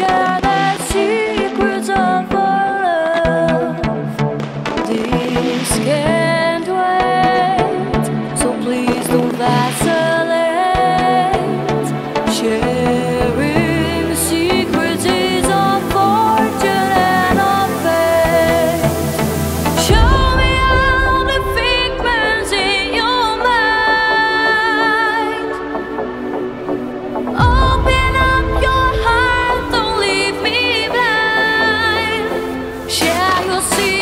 Yeah. see